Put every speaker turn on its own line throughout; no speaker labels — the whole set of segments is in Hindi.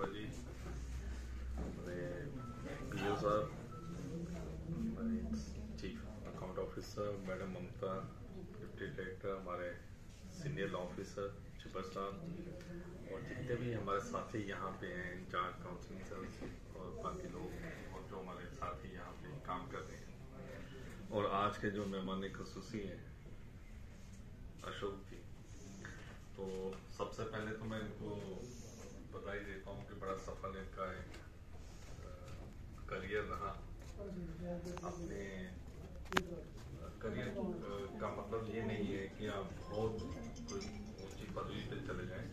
बाबा जी हमारे पीओ साहब हमारे chief account officer madam Mamta deputy director हमारे सीनियर ऑफिसर चिपर साहब और जितने भी हमारे साथी यहाँ पे हैं इंचार्ज काउंसिलिंग सर्विस और बाकी लोग और जो हमारे साथी यहाँ पे काम कर रहे हैं। और आज के जो मेहमान खसूसी हैं अशोक जी तो सबसे पहले तो मैं इनको बधाई देता हूँ कि बड़ा सफल इनका एक करियर रहा अपने करियर का मतलब ये नहीं है कि आप बहुत कोई ऊँची पदवी पे चले जाएँ।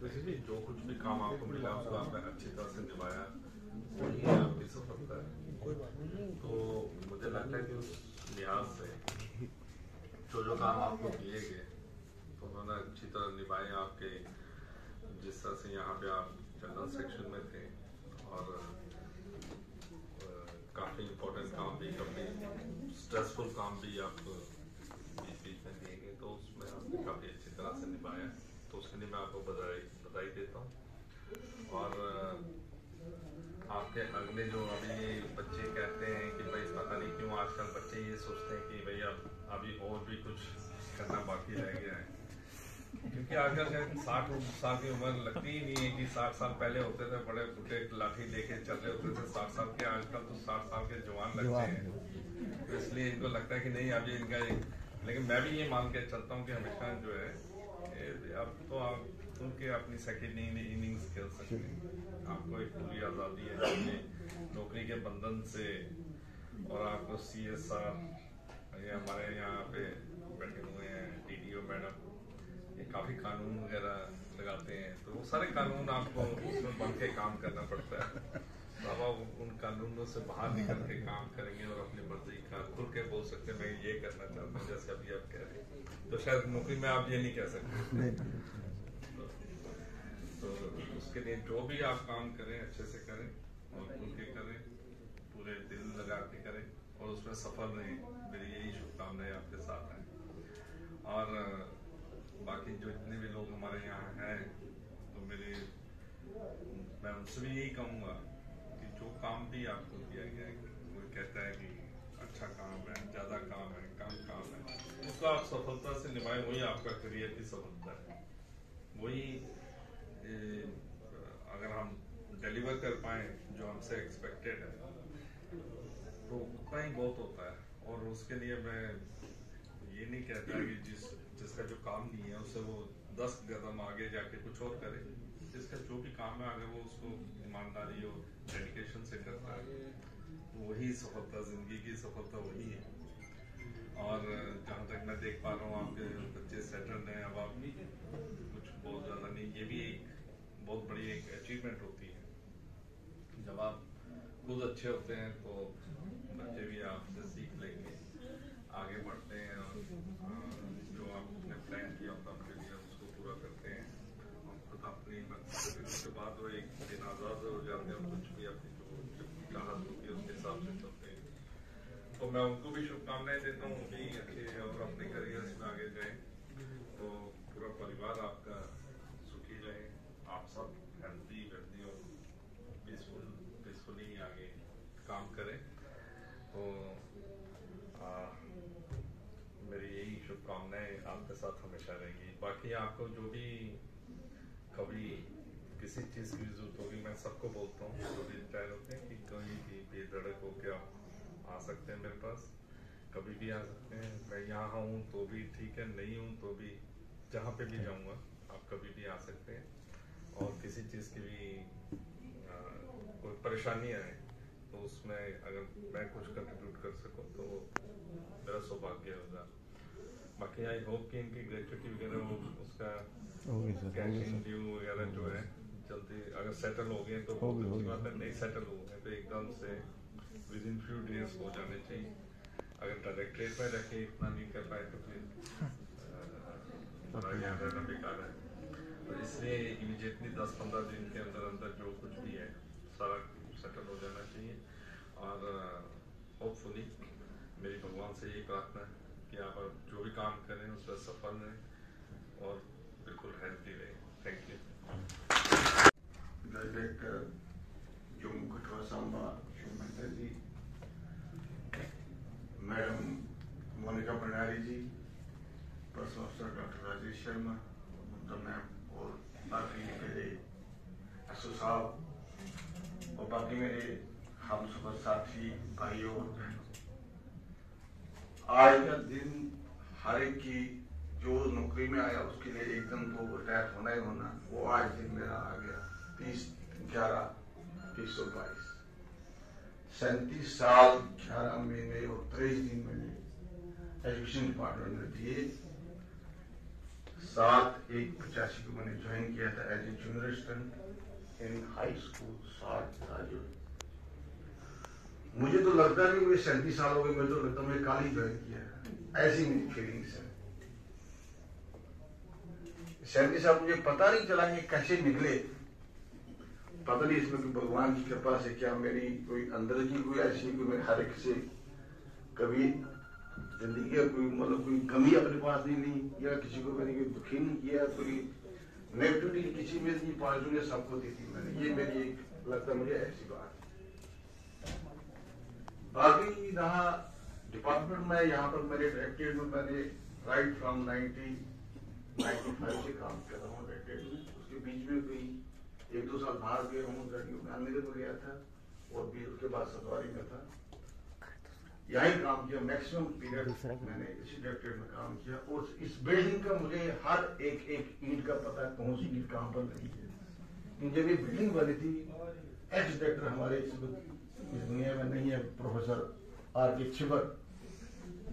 तो इसलिए जो कुछ भी काम आपको मिला, उसको आपने अच्छी तरह से निभाया वही आपकी सफलता है। तो मुझे लगता है कि उस लिहाज से जो जो काम आपको दिए गए तो उन्होंने अच्छी तरह निभाए आपके, जिस तरह से यहाँ पे आप जनरल सेक्शन में थे, और काम भी काफ़ी स्ट्रेसफुल काम भी आप बीच बीच में दिए गए तो उसमें आपने काफ़ी अच्छी तरह से निभाया। तो उसके लिए मैं आपको बधाई बधाई देता हूँ। और आपके अगले जो अभी बच्चे कहते हैं कि भाई, पता नहीं क्यों आजकल बच्चे ये सोचते हैं कि भाई, अब, अभी और भी कुछ करना बाकी रह गया है। क्योंकि आजकल साठ साल की उम्र लगती ही नहीं है कि साठ साल पहले होते थे बड़े बूटे लाठी लेके चल रहे होते थे साठ साल के आजकल तो साठ साल के जवान लगते हैं। तो इसलिए इनको लगता है कि नहीं अभी इनका एक लेकिन मैं भी ये मान के चलता हूँ कि हमेशा जो है अब तो आप उनके अपनी सेकेंड इनिंग्स खेल सकते हैं। आपको एक पूरी आज़ादी है अपने नौकरी के बंधन से और आपको सी एस आर ये हमारे यहाँ पे बैठे हुए हैं डी डी ओ मैडम। काफ़ी कानून वगैरह लगाते हैं तो वो सारे कानून आपको उसमें बन के काम करना पड़ता है। तो अब आप उन कानूनों से बाहर निकल के काम करेंगे और अपनी मर्ज़ी का खुल के बोल सकते हैं मैं ये करना चाहता हूँ जैसे अभी आप कह रहे हैं। तो शायद नौकरी में आप ये नहीं कह सकते। तो, तो उसके लिए जो भी आप काम करें अच्छे से करें और खुल के करें पूरे दिल लगा के करें और उसमें सफल रहें। मेरी यही शुभकामनाएँ आपके साथ हैं। और बाकी जो इतने भी लोग हमारे यहाँ हैं तो मेरे, मैं उनसे भी यही कहूँगा कि जो काम भी आपको दिया गया है, वो कहता है कि अच्छा काम है, ज़्यादा काम है, कम काम है। उसको आप सफलता से निभाएँ, वही आपका करियर की सफलता है। वही अगर हम डिलीवर कर पाए जो हमसे एक्सपेक्टेड है तो उतना ही बहुत होता है। और उसके लिए मैं ये नहीं कहता कि जिस, जिसका जो काम नहीं है, उसे वो दस कदम आगे जाके कुछ और करे। जिसका जो भी काम है, अगर वो उसको ईमानदारी और डेडिकेशन से करता है, वही सफलता, ज़िंदगी की सफलता वही है। और जहाँ तक मैं देख पा रहा हूँ, आपके बच्चे सेटल हैं, अब आप कुछ बहुत ज़्यादा नहीं, ये भी एक बहुत बड़ी एक अचीवमेंट होती है। जब आप खुद अच्छे होते हैं तो बच्चे भी आपसे सीख लेंगे। आगे बढ़ते हैं और जो आपने प्लान किया होता अपने लिए उसको पूरा करते हैं। और खुद अपनी उसके बाद वो एक दिन आज़ाद हो जाते हैं कुछ भी अपनी जो चाहत होती है उसके हिसाब से चलते हैं। तो मैं उनको भी शुभकामनाएँ देता हूँ कि अच्छे और अपने करियर में आगे जाए। तो पूरा परिवार आपका सुखी रहे। आप सब हेल्थी वेल्थी और पीसफुल पीसफुली आगे काम करें। तो आ, शुभकामनाएँ आपके साथ हमेशा रहेंगी। बाकी आपको जो भी कभी किसी चीज़ की ज़रूरत होगी, मैं सबको बोलता हूँ, जो भी रिटायर होते हैं कि कोई भी बेधड़क होकर आप आ सकते हैं मेरे पास। कभी भी आ सकते हैं। मैं यहाँ हूँ तो भी ठीक है, नहीं हूँ तो भी जहाँ पे भी जाऊँगा, आप कभी भी आ सकते हैं। और किसी चीज़ की भी कोई परेशानी आए तो उसमें अगर मैं कुछ कंट्रीब्यूट कर सकूँ तो मेरा सौभाग्य होगा। बाकी आई होप कि इनकी ग्रेचुटी वगैरह वो उसका कैश ड्यू वगैरह जो है जल्दी अगर सेटल हो गए तो बहुत अच्छी बात है नहीं सेटल हो गए तो एकदम से विद इन फ्यू डेज़ हो जाने चाहिए। अगर डायरेक्टरेट में रखे इतना नहीं कर पाए तो फिर यहाँ रहना बेकार है। तो इसलिए इमीडिएटली दस पंद्रह दिन के अंदर अंदर जो कुछ भी है सारा सेटल हो जाना चाहिए। और होपफुली मेरी भगवान से यही प्रार्थना है। कि आप जो भी काम करें उसमें सफल रहें और बिल्कुल हेल्थी रहें। Thank you
madam Monika Bhandari ji doctor Rajesh Sharma ma'am और बाकी मेरे साहब और बाकी मेरे हम सफ़र साथी, भाइयों और बहनों आज का दिन हर एक की जो नौकरी में आया, उसके लिए एकदम तो रिटायर होना ही होना। वो आज दिन मेरा आ गया। तीस, ग्यारह, तीस सौ बाईस। सैंतीस साल, ग्यारह महीने और तेईस दिन मैंने एजुकेशन डिपार्टमेंट में दिए। सात, एक पचासी को मैंने ज्वाइन किया था as a junior student in high school साठ ग्रेजुएट मुझे तो लगता नहीं मुझे सैंतीस साल हो गए मुझे तो लगता मैं कल ही ज्वाइन किया ऐसी मेरी फीलिंग्स है। सैंतीस साल मुझे पता नहीं चला कि कैसे निकले। पता नहीं इसमें भगवान की कृपा से क्या मेरी कोई अंदर की कोई ऐसी कोई मेरे हर एक से कभी ज़िंदगी का कोई मतलब कोई कमी अपने पास नहीं ली, या किसी को मैंने कोई दुखी नहीं किया, कोई नेगेटिविटी किसी में नहीं ने सबको दी थी मैंने। ये मेरी एक लगता मुझे ऐसी बात बाकी रहा डिपार्टमेंट में, यहाँ पर मेरे डायरेक्टेड में मैंने right from ninety ninety five से काम कर रहा हूँ डायरेक्टेड में। उसके बीच में कोई एक दो साल बाहर गया हूँ गांधीनगर में गया था और भी उसके बाद सतवारी में था। यही काम किया मैक्सिमम पीरियड मैंने इसी डायरेक्टरेट में काम किया और इस बिल्डिंग का मुझे हर एक एक ईंट का पता कौन सी ईंट कहाँ पर लगी है। जब ये बिल्डिंग बनी थी एक्स डायरेक्टर हमारे दुनिया में नहीं है, प्रोफेसर आर के छिबर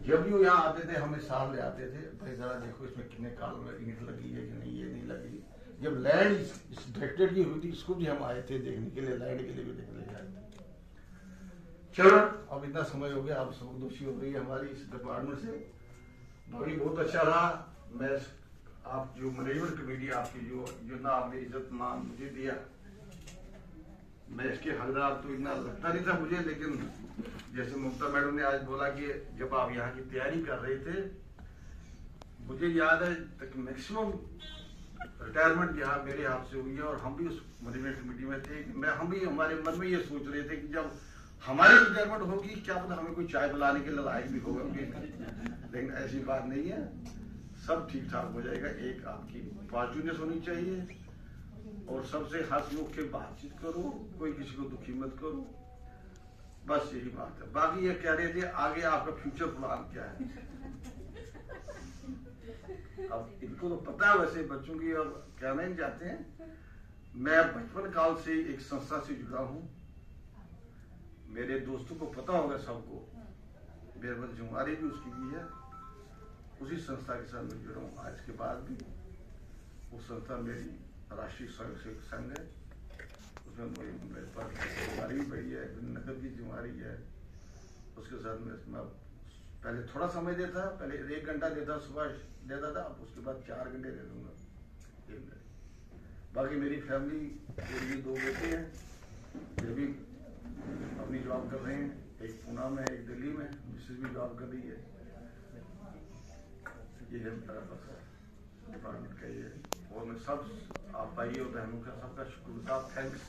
जब भी वो यहाँ आते थे, हमें साथ ले आते थे, भाई जरा देखो इसमें कितने काल ईंट लगी है कि नहीं, ये नहीं लगी। जब लैंड इस डायरेक्टर की हुई थी, इसको भी हम आए थे देखने के लिए लैंड के लिए भी देखने गए थे। चलो, अब इतना समय हो गया, अब सब दोषी हो गई हमारी इस डिपार्टमेंट से। बाकी बहुत अच्छा रहा। मैं आप जो मैनेजमेंट कमेटी आपकी जो जो ना आपने इज़्ज़त, मान मुझे दिया। मैं इसके हकदार तो इतना लगता नहीं था मुझे, लेकिन जैसे ममता मैडम ने आज बोला कि जब आप यहाँ की तैयारी कर रहे थे, मुझे याद है तक मैक्सिमम रिटायरमेंट यहाँ मेरे हाथ से हुई है और हम भी उस मैनेजमेंट कमेटी में थे। मैं, हम भी हमारे मन में ये सोच रहे थे कि जब हमारी रिटायरमेंट होगी, क्या पता हमें कोई चाय बुलाने के लायक भी होगा। लेकिन ऐसी बात नहीं है। सब ठीक ठाक हो जाएगा। एक आपकी पॉजिटिवनेस होनी चाहिए। और सबसे हंसमुख के बातचीत करो, कोई किसी को दुखी मत करो। बस यही बात है। बाकी ये कह रहे थे, आगे आपका फ्यूचर प्लान क्या है? अब इनको तो पता है वैसे बच्चों की, अब कहना नहीं चाहते हैं। मैं बचपन काल से एक संस्था से जुड़ा हूँ। मेरे दोस्तों को पता होगा सबको। बेरबल जुमारी भी उसकी भी है। उसी संस्था के साथ मैं जुड़ा हूँ। आज के बाद भी वो संस्था मेरी राष्ट्रीय स्वयं सेवक संघ है। उसमें मेरे पास जुमारी भी पड़ी है नगर की जुमारी है। उसके साथ में मैं पहले थोड़ा समय देता, पहले एक घंटा देता, सुबह देता था, अब उसके बाद चार घंटे दे दूँगा। बाकी मेरी फैमिली, मेरी दो बेटे हैं ये भी अपनी जॉब कर रहे हैं। एक पूना में, एक दिल्ली में मिसेज भी जॉब कर रही है। ये है मेरा बस। डिपार्टमेंट का ये और मैं सब, आप भाई और बहनों का सबका शुक्र थैंक्स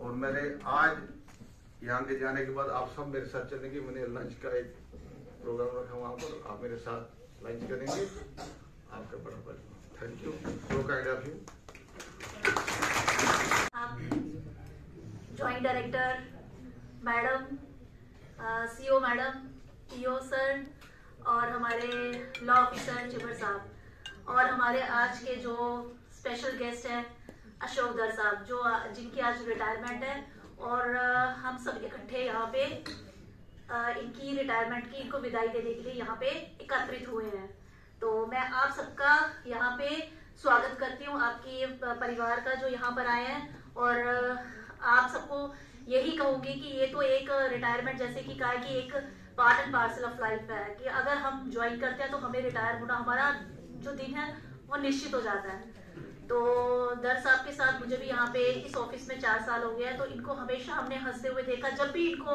और मैंने आज यहाँ के जाने के बाद आप सब मेरे साथ चलेंगे। मैंने लंच का एक प्रोग्राम रखा वहाँ पर। आप मेरे साथ लंच करेंगे। आपका बड़ा बड़ा thank you so kind of you
joint director madam CO madam PO sir और हमारे लॉ ऑफिसर चिबर साहब। और हमारे आज के जो स्पेशल गेस्ट हैं, अशोक दर साहब, जो जिनकी आज रिटायरमेंट है, और हम सब इकट्ठे यहाँ पे इनकी रिटायरमेंट की इनको विदाई देने के लिए यहाँ पे एकत्रित हुए हैं। तो मैं आप सबका यहाँ पे स्वागत करती हूँ, आपकी परिवार का जो यहाँ पर आए हैं, और आप सबको यही कहूँगी कि ये तो एक रिटायरमेंट जैसे कि कहा कि एक part and parcel of life है, कि अगर हम ज्वाइन करते हैं तो हमें रिटायर होना हमारा जो दिन है, वो निश्चित हो जाता है। तो दर साहब के साथ मुझे भी यहाँ पे इस ऑफ़िस में चार साल हो गया है तो इनको हमेशा हमने हँसते हुए देखा। जब भी इनको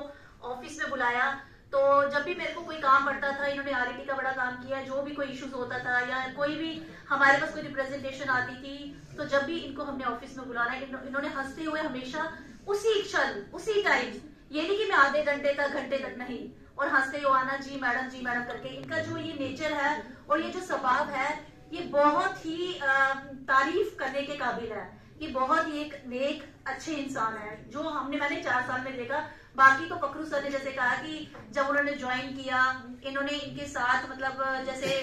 ऑफ़िस में बुलाया तो जब भी मेरे को कोई काम पड़ता था, इन्होंने आर का बड़ा काम किया, जो भी कोई इश्यूज़ होता था, या कोई भी हमारे पास कोई रिप्रेजेंटेशन आती थी तो जब भी इनको हमने ऑफ़िस में बुलाना इन्होंने हँसते हुए हमेशा उसी क्षण, उसी टाइम ये नहीं कि मैं आधे घंटे तक घंटे तक नहीं। और हँसते हुए आना, जी मैडम जी मैडम करके, इनका जो ये नेचर है और ये जो स्वभाव है, ये बहुत ही तारीफ़ करने के काबिल है। ये बहुत ही एक नेक, अच्छे इंसान है, जो हमने, मैंने चार साल में देखा। बाकी तो पकरू सर ने जैसे कहा कि जब उन्होंने ज्वाइन किया, इन्होंने इनके साथ मतलब जैसे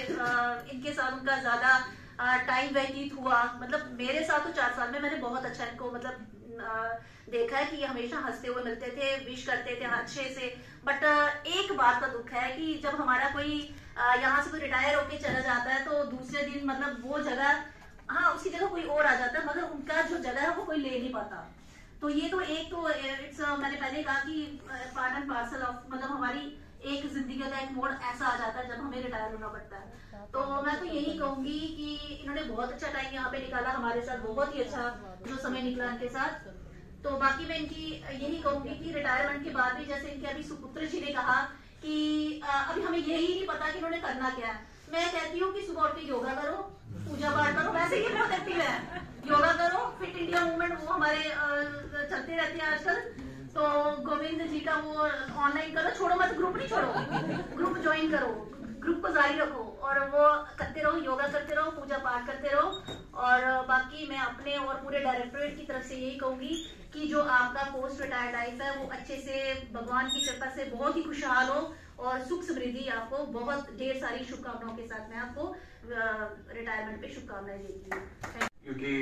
इनके साथ उनका ज़्यादा टाइम व्यतीत हुआ। मतलब मेरे साथ तो चार साल में मैंने बहुत अच्छा इनको मतलब देखा है कि ये हमेशा हँसते हुए मिलते थे विश करते थे अच्छे से। बट एक बात का दुख है कि जब हमारा कोई यहाँ से कोई रिटायर होके चला जाता है तो दूसरे दिन मतलब वो जगह हाँ उसी जगह कोई और आ जाता है, मगर उनका जो जगह है, वो कोई ले नहीं पाता। तो ये तो एक तो इट्स मैंने पहले कहा कि पार्ट एंड पार्सल ऑफ़ मतलब हमारी एक ज़िंदगी का एक मोड़ ऐसा आ जाता है जब हमें रिटायर होना पड़ता है। तो मैं तो यही कहूँगी कि इन्होंने बहुत अच्छा टाइम यहाँ पे निकाला, हमारे साथ बहुत ही अच्छा जो समय निकला इनके साथ। तो बाकी मैं इनकी यही कहूँगी कि रिटायरमेंट के बाद भी जैसे इनके अभी सुपुत्र जी ने कहा कि अभी हमें यही नहीं पता कि इन्होंने करना क्या है। मैं कहती हूँ कि सुबह उठ के योगा करो, पूजा पाठ करो, वैसे ही बहुत एक्टिव है। योगा करो फिट इंडिया मूवमेंट वो हमारे चलते रहते हैं आजकल। तो गोविंद जी का वो ऑनलाइन करो, छोड़ो मत ग्रुप नहीं छोड़ो। ग्रुप ज्वाइन करो। ग्रुप को जारी रखो और वो करते रहो योगा करते रहो, पूजा पाठ करते रहो। और बाकी मैं अपने और पूरे डायरेक्टोरेट की तरफ़ से यही कहूँगी कि जो आपका पोस्ट रिटायर्ड लाइफ है, वो अच्छे से भगवान की कृपा से बहुत ही खुशहाल हो और सुख समृद्धि आपको बहुत ढेर सारी शुभकामनाओं के साथ मैं आपको रिटायरमेंट पे शुभकामनाएँ देती हूँ।
क्योंकि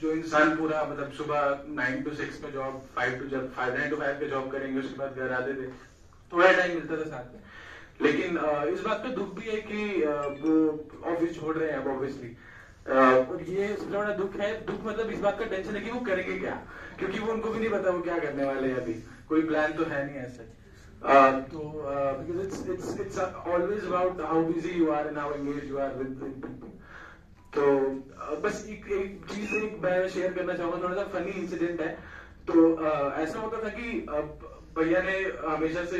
जो इंसान पूरा मतलब सुबह नाइन टू सिक्स में जॉब फाइव टू जब फाइव नाइन टू फाइव पे जॉब करेंगे, उसके बाद घर आते थे। थोड़ा टाइम मिलता था साथ में। लेकिन इस बात पे दुख भी है कि वो ऑफ़िस छोड़ रहे हैं अब ऑब्वियसली और ये सबसे बड़ा दुख है, दुख मतलब इस बात का टेंशन है कि वो करेंगे क्या? क्योंकि वो उनको भी नहीं पता वो क्या करने वाले हैं अभी। कोई प्लान तो है नहीं ऐसा। तो because it's it's it's always about how busy you are and how engage you are with people तो बस एक एक चीज़ एक मैं शेयर करना चाहूँगा, थोड़ा सा फनी इंसिडेंट है। तो ऐसा होता था कि भैया ने हमेशा से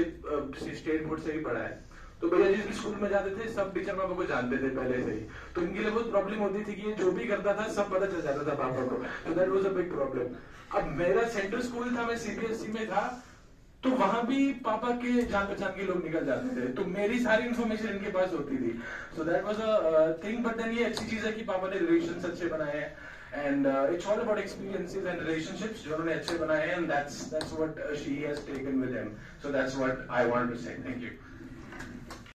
स्टेट बोर्ड से ही पढ़ा है। तो भैया जिस भी स्कूल में जाते थे, सब टीचर पापा को जानते थे पहले से ही। तो इनके लिए बहुत प्रॉब्लम होती थी कि ये जो भी करता था, सब पता चल जाता था पापा को। तो that was a big problem अब मेरा सेंट्रल स्कूल था, मैं सीबीएसई में था तो वहाँ भी पापा के जान पहचान के लोग निकल जाते थे। तो मेरी सारी इन्फॉर्मेशन इनके पास होती थी। So that was a thing but then ये अच्छी चीज़ है कि पापा ने रिलेशन अच्छे बनाए हैं। And it's all about experiences and relationships जो उन्होंने अच्छे बनाए हैं and that's that's what she has taken with him so that's what I want to say thank you